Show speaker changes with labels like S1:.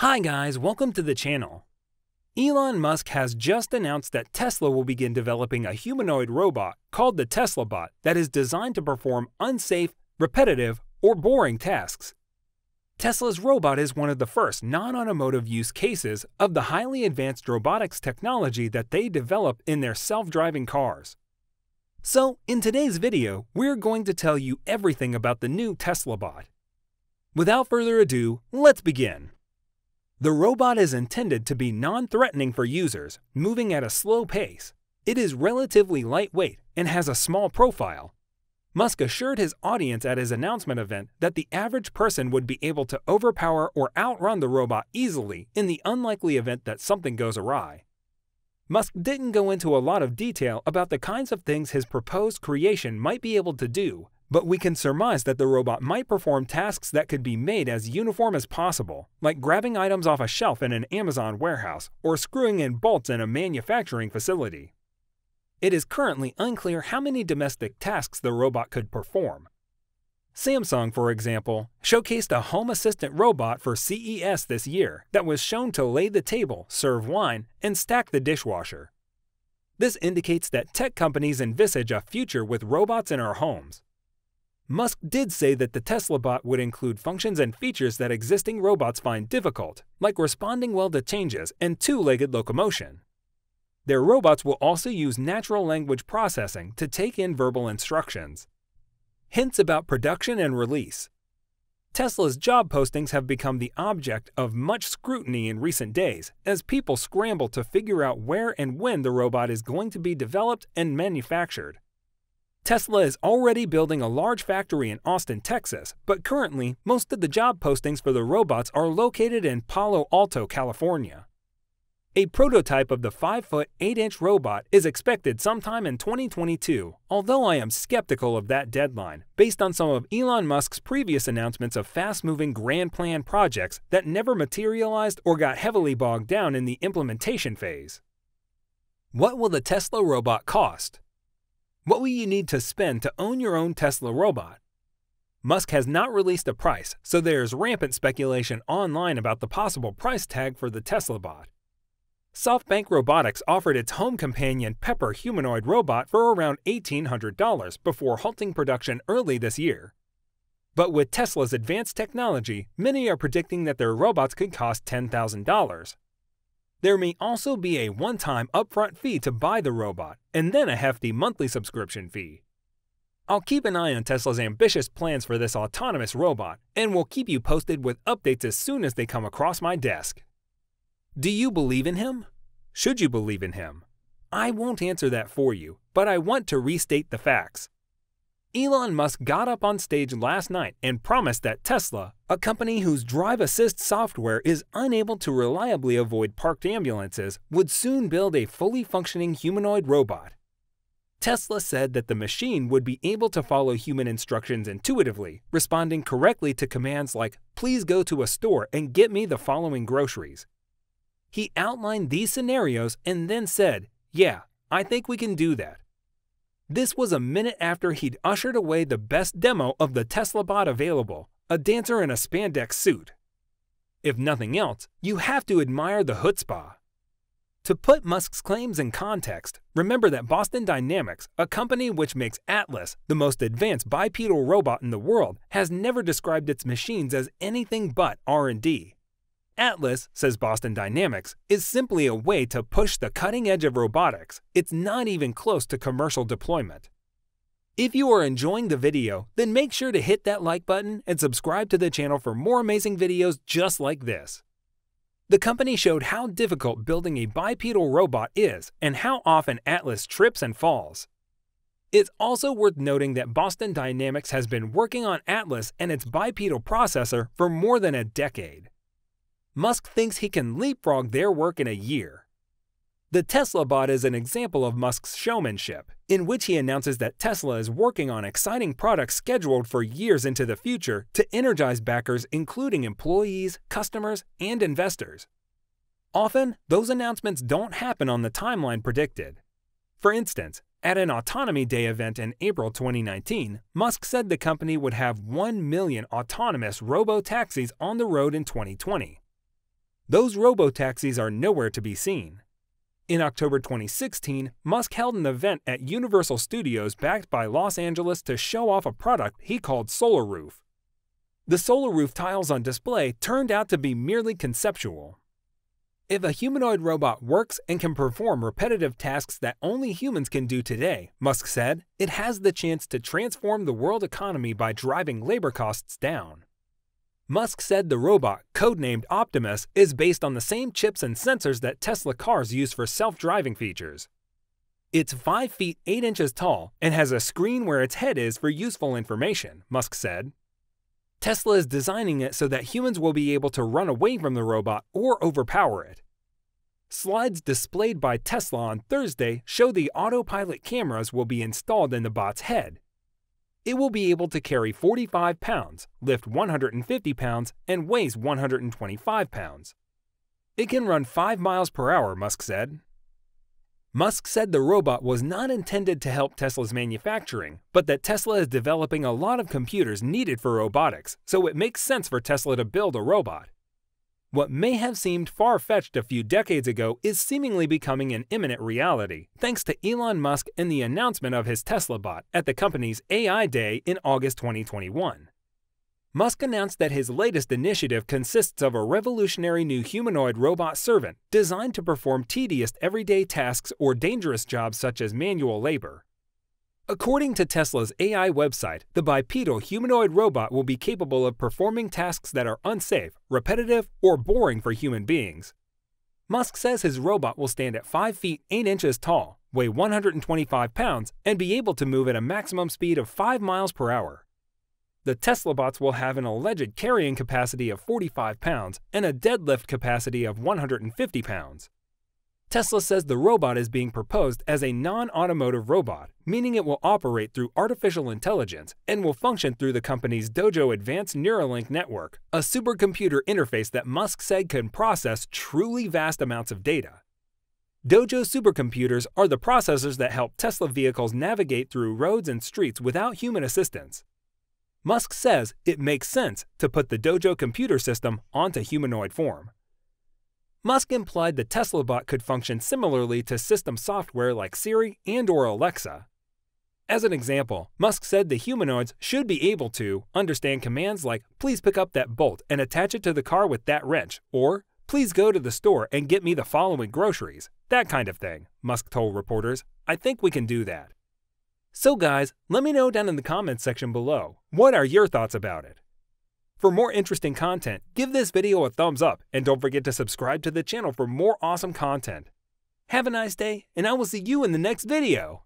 S1: Hi guys, welcome to the channel. Elon Musk has just announced that Tesla will begin developing a humanoid robot called the Tesla Bot that is designed to perform unsafe, repetitive, or boring tasks. Tesla's robot is one of the first non-automotive use cases of the highly advanced robotics technology that they develop in their self-driving cars. So, in today's video, we're going to tell you everything about the new Tesla Bot. Without further ado, let's begin. The robot is intended to be non-threatening for users, moving at a slow pace. It is relatively lightweight and has a small profile. Musk assured his audience at his announcement event that the average person would be able to overpower or outrun the robot easily in the unlikely event that something goes awry. Musk didn't go into a lot of detail about the kinds of things his proposed creation might be able to do, but we can surmise that the robot might perform tasks that could be made as uniform as possible, like grabbing items off a shelf in an Amazon warehouse or screwing in bolts in a manufacturing facility. It is currently unclear how many domestic tasks the robot could perform. Samsung, for example, showcased a home assistant robot for CES this year that was shown to lay the table, serve wine, and stack the dishwasher. This indicates that tech companies envisage a future with robots in our homes. Musk did say that the Tesla bot would include functions and features that existing robots find difficult, like responding well to changes and two-legged locomotion. Their robots will also use natural language processing to take in verbal instructions. Hints about production and release. Tesla's job postings have become the object of much scrutiny in recent days as people scramble to figure out where and when the robot is going to be developed and manufactured. Tesla is already building a large factory in Austin, Texas, but currently, most of the job postings for the robots are located in Palo Alto, California. A prototype of the 5-foot 8-inch robot is expected sometime in 2022, although I am skeptical of that deadline, based on some of Elon Musk's previous announcements of fast-moving grand plan projects that never materialized or got heavily bogged down in the implementation phase. What will the Tesla robot cost? What will you need to spend to own your own Tesla robot? Musk has not released a price, so there is rampant speculation online about the possible price tag for the Tesla bot. SoftBank Robotics offered its home companion Pepper humanoid robot for around $1,800 before halting production early this year. But with Tesla's advanced technology, many are predicting that their robots could cost $10,000. There may also be a one-time upfront fee to buy the robot, and then a hefty monthly subscription fee. I'll keep an eye on Tesla's ambitious plans for this autonomous robot, and will keep you posted with updates as soon as they come across my desk. Do you believe in him? Should you believe in him? I won't answer that for you, but I want to restate the facts. Elon Musk got up on stage last night and promised that Tesla, a company whose drive assist software is unable to reliably avoid parked ambulances, would soon build a fully functioning humanoid robot. Tesla said that the machine would be able to follow human instructions intuitively, responding correctly to commands like, please go to a store and get me the following groceries. He outlined these scenarios and then said, yeah, I think we can do that. This was a minute after he'd ushered away the best demo of the Tesla bot available, a dancer in a spandex suit. If nothing else, you have to admire the chutzpah. To put Musk's claims in context, remember that Boston Dynamics, a company which makes Atlas, the most advanced bipedal robot in the world, has never described its machines as anything but R&D. Atlas, says Boston Dynamics, is simply a way to push the cutting edge of robotics. It's not even close to commercial deployment. If you are enjoying the video, then make sure to hit that like button and subscribe to the channel for more amazing videos just like this. The company showed how difficult building a bipedal robot is and how often Atlas trips and falls. It's also worth noting that Boston Dynamics has been working on Atlas and its bipedal processor for more than a decade. Musk thinks he can leapfrog their work in a year. The Tesla bot is an example of Musk's showmanship, in which he announces that Tesla is working on exciting products scheduled for years into the future to energize backers, including employees, customers, and investors. Often, those announcements don't happen on the timeline predicted. For instance, at an Autonomy Day event in April 2019, Musk said the company would have 1 million autonomous robo taxis on the road in 2020. Those robo-taxis are nowhere to be seen. In October 2016, Musk held an event at Universal Studios backed by Los Angeles to show off a product he called Solar Roof. The Solar Roof tiles on display turned out to be merely conceptual. If a humanoid robot works and can perform repetitive tasks that only humans can do today, Musk said, it has the chance to transform the world economy by driving labor costs down. Musk said the robot, codenamed Optimus, is based on the same chips and sensors that Tesla cars use for self driving features. It's 5 feet 8 inches tall and has a screen where its head is for useful information, Musk said. Tesla is designing it so that humans will be able to run away from the robot or overpower it. Slides displayed by Tesla on Thursday show the autopilot cameras will be installed in the bot's head, it will be able to carry 45 pounds, lift 150 pounds, and weighs 125 pounds. It can run 5 miles per hour, Musk said. Musk said the robot was not intended to help Tesla's manufacturing, but that Tesla is developing a lot of computers needed for robotics, so it makes sense for Tesla to build a robot. What may have seemed far fetched a few decades ago is seemingly becoming an imminent reality, thanks to Elon Musk and the announcement of his Tesla bot at the company's AI Day in August 2021. Musk announced that his latest initiative consists of a revolutionary new humanoid robot servant designed to perform tedious everyday tasks or dangerous jobs such as manual labor. According to Tesla's AI website, the bipedal humanoid robot will be capable of performing tasks that are unsafe, repetitive, or boring for human beings. Musk says his robot will stand at 5 feet 8 inches tall, weigh 125 pounds, and be able to move at a maximum speed of 5 miles per hour. The Tesla bots will have an alleged carrying capacity of 45 pounds and a deadlift capacity of 150 pounds. Tesla says the robot is being proposed as a non automotive robot, meaning it will operate through artificial intelligence and will function through the company's Dojo Advanced Neuralink Network, a supercomputer interface that Musk said can process truly vast amounts of data. Dojo supercomputers are the processors that help Tesla vehicles navigate through roads and streets without human assistance. Musk says it makes sense to put the Dojo computer system onto humanoid form. Musk implied the Tesla bot could function similarly to system software like Siri and or Alexa. As an example, Musk said the humanoids should be able to understand commands like please pick up that bolt and attach it to the car with that wrench or please go to the store and get me the following groceries. That kind of thing, Musk told reporters. I think we can do that. So guys, let me know down in the comments section below. What are your thoughts about it? For more interesting content, give this video a thumbs up and don't forget to subscribe to the channel for more awesome content. Have a nice day, and I will see you in the next video.